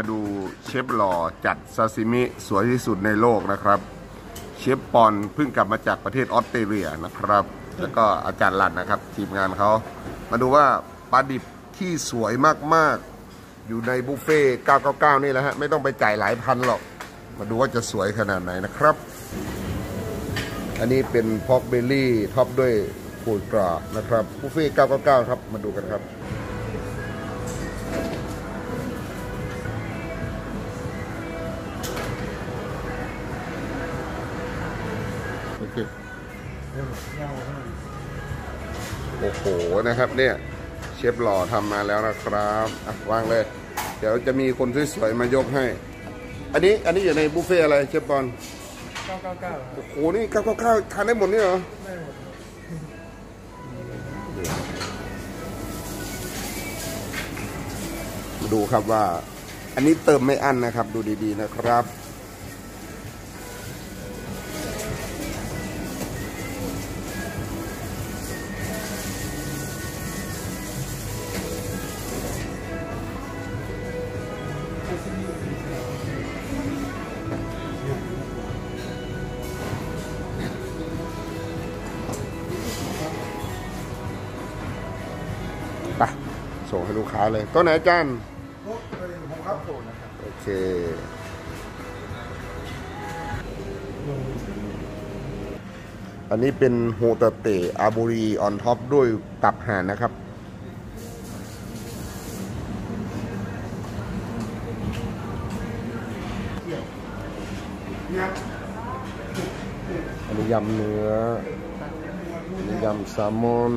มาดูเชฟหล่อจัดซาชิมิสวยที่สุดในโลกนะครับ เชฟปอนเพิ่งกลับมาจากประเทศออสเตรเลียนะครับ แล้วก็อาจารย์หลันนะครับ ทีมงานเขามาดูว่าปลาดิบที่สวยมากๆ อยู่ในบุฟเฟ่ต์999 นี่แหละฮะ ไม่ต้องไปจ่ายหลายพันหรอก มาดูว่าจะสวยขนาดไหนนะครับ อันนี้เป็น pork belly top ด้วยปูดกรอบนะครับบุฟเฟ่ต์999 ครับมาดูกันครับ โอ้โหนะครับเนี่ยเชฟหล่อทำมาแล้วนะครับอะวางเลย เดี๋ยวจะมีคนสวยๆมายกให้ อันนี้อันนี้อยู่ในบุฟเฟ่ต์อะไรเชฟบอล999โอ้โหนี่ข้าวข้าวทานได้หมดนี่เหรอได้หมดมาดูครับว่า อันนี้เติมไม่อั้นนะครับ ดูดีๆนะครับ ไปส่งให้ลูกค้าเลยตัวไหนอาจารย์ผมครับผมนะครับโอเคอันนี้เป็นโฮตาเตะอาบูริ on top ด้วยตับห่านนะครับ อันนี้ยำเนื้ออันนี้ยำแซลมอน